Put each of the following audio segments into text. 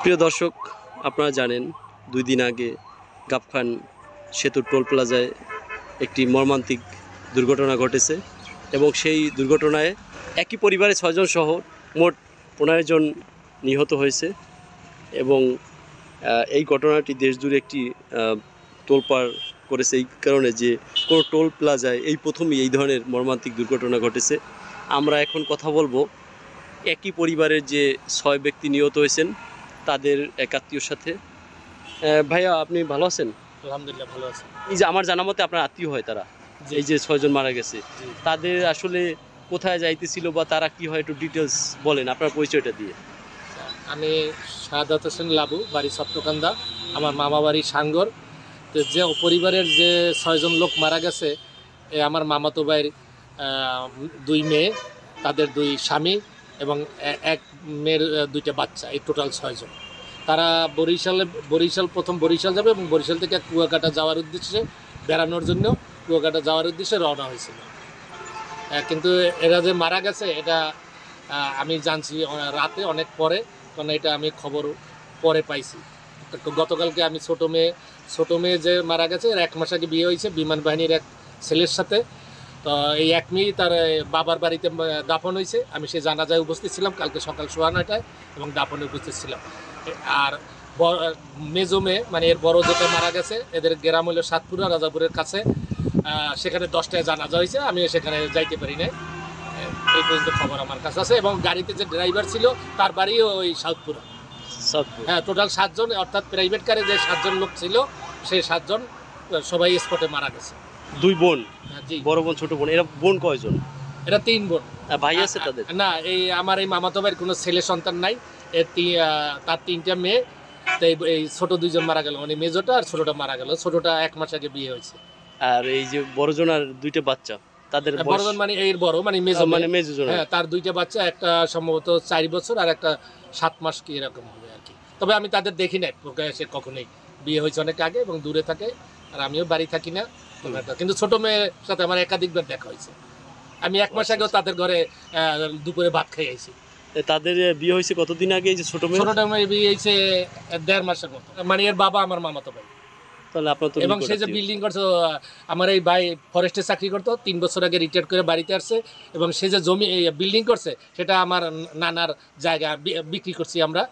প্রিয় দর্শক আপনারা জানেন দুই দিন আগে গাবখান সেতু টোল প্লাজায় একটি মর্মান্তিক দুর্ঘটনা ঘটেছে এবং সেই দুর্ঘটনায় একই পরিবারে ছয়জন সহ মোট পনেরো জন নিহত হয়েছে এবং এই ঘটনাটি দেশজুড়ে একটি আহ, তোলপাড় করেছে। এই কারণে যে কোনো টোল প্লাজায় এই প্রথমই এই ধরনের মর্মান্তিক দুর্ঘটনা ঘটেছে। আমরা এখন কথা বলব একই পরিবারের যে ছয় ব্যক্তি নিহত হয়েছেন তাদের এক আত্মীয়র সাথে ভাইয়া আপনি ভালো আছেন? আলহামদুলিল্লাহ ভালো আছেন এই যে আমার জানা মতে আপনার আত্মীয় হয় তারা। এই যে ছয়জন মারা গেছে। তাদের আসলে কোথায় যাইতেছিল বা তারা কি হয় একটু ডিটেলস বলেন আপনার পরিচয়টা দিয়ে। আমি শাহাদাত হোসেন লাবু বাড়ি সপ্তকান্দা। আমার মামা বাড়ি সাঙ্গর। তো যে পরিবারের যে ছয়জন লোক মারা গেছে এ আমার মামাতো ভাইয়ের দুই মেয়ে তাদের দুই স্বামী। এবং এক মেয়ের দুইটা বাচ্চা, এই টোটাল ছয়জন তারা বরিশালে, বরিশাল প্রথম বরিশাল যাবে এবং বরিশাল থেকে কুয়াকাটা যাওয়ার উদ্দেশ্যে, বেড়ানোর জন্য কুয়াকাটা যাওয়ার উদ্দেশ্যে রওনা হয়েছিল। কিন্তু এরা যে মারা গেছে, এটা আমি জানছি রাতে অনেক পরে, কারণ এটা আমি খবর পরে পাইছি। গতকালকে আমি ছোটো মেয়ে ছোটো মেয়ে যে মারা গেছে, এর এক মাস আগে বিয়ে হয়েছে, বিমান বাহিনীর এক ছেলের সাথে। তো এই এক মেয়ে তার বাবার বাড়িতে দাফন হয়েছে আমি সে জানাজায় উপস্থিত ছিলাম কালকে সকাল সোয়া নয়টায় এবং দাফনে উপস্থিত ছিলাম। আর বড় মেজো মেয়ে মানে এর বড় যেটা মারা গেছে এদের গ্রাম হলো সাতপুরা রাজাপুরের কাছে। সেখানে দশটায় জানাজা হয়েছে আমি সেখানে যাইতে পারি নাই। এই পর্যন্ত খবর আমার কাছে আছে এবং গাড়িতে যে ড্রাইভার ছিল তার বাড়িও ওই সাউথপুরা হ্যাঁ টোটাল সাতজন অর্থাৎ প্রাইভেট কারে যে সাতজন লোক ছিল সেই সাতজন সবাই স্পটে মারা গেছে। দুই বোন হ্যাঁ, বড় বোন ছোট বোন এরা বোন কয়জন? এটা তিন বোন। ভাই আছে তাদের? না এই আমার এই মামাতো ভাইয়ের কোনো ছেলে সন্তান নাই। এর তার তিনটা মেয়ে। এই- ছোট দুইজন মারা গেল। মানে মেজোটা আর ছোটটা মারা গেল। ছোটটা এক মাস আগে বিয়ে হয়েছে। আর এই যে বড় জন আর দুইটা বাচ্চা তাদের বড়জন মানে এর বড় মানে মেজো মানে মেজো হ্যাঁ তার দুইটা বাচ্চা একটা সম্ভবত চার বছর আর একটা সাত মাস কি এরকম হবে আর কি। তবে আমি তাদের দেখি নাই প্রকাশ্যে কখনোই বিয়ে হয়েছে অনেক আগে এবং দূরে থাকে আর আমিও বাড়ি থাকি না। কিন্তু ছোট মেয়ের সাথে আমার একাধিকবার দেখা হয়েছে। আমি এক মাস আগেও তাদের ঘরে দুপুরে ভাত খাই আইছি। তাদের বিয়ে হয়েছে কতদিন আগে যে ছোট মেয়ে ছোটটা মেয়ে বিয়ে হয়েছে দেড় মাসের মতো। মানে এর বাবা আমার মামাতো ভাই। তাহলে আপনার তো এবং সে যে বিল্ডিং করছে আমার এই ভাই ফরেস্টে চাকরি করতো তিন বছর আগে রিটায়ার করে বাড়িতে আসছে। এবং সে যে জমি বিল্ডিং করছে সেটা আমার নানার জায়গা বিক্রি করছি আমরা।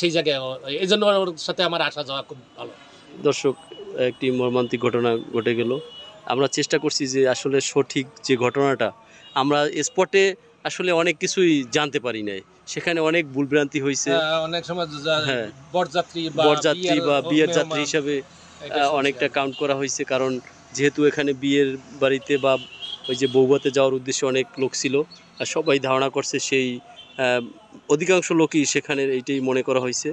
সেই জায়গায় এই জন্য ওর সাথে আমার আসা যাওয়া খুব ভালো। দর্শক একটি মর্মান্তিক ঘটনা ঘটে গেল। আমরা চেষ্টা করছি যে আসলে সঠিক যে ঘটনাটা আমরা স্পটে আসলে অনেক কিছুই জানতে পারি নাই। সেখানে অনেক ভুলভ্রান্তি হয়েছে অনেক সময় হ্যাঁ। বরযাত্রী বা বরযাত্রী বা বিয়ের যাত্রী হিসাবে অনেকটা কাউন্ট করা হয়েছে কারণ যেহেতু এখানে বিয়ের বাড়িতে বা ওই যে বৌবাতে যাওয়ার উদ্দেশ্যে অনেক লোক ছিল আর সবাই ধারণা করছে সেই অধিকাংশ লোকই সেখানে এইটাই মনে করা হয়েছে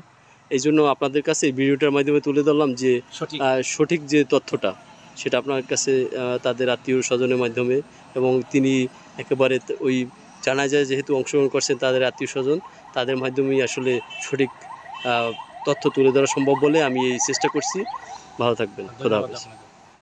এই জন্য আপনাদের কাছে এই ভিডিওটার মাধ্যমে তুলে ধরলাম যে সঠিক। যে তথ্যটা সেটা আপনার কাছে তাদের আত্মীয় স্বজনের মাধ্যমে এবং তিনি একেবারে ওই জানা যায় যেহেতু অংশগ্রহণ করছেন তাদের আত্মীয় স্বজন তাদের মাধ্যমেই আসলে সঠিক তথ্য তুলে ধরা সম্ভব বলে আমি এই চেষ্টা করছি। ভালো থাকবেন। খোদা হাফেজ।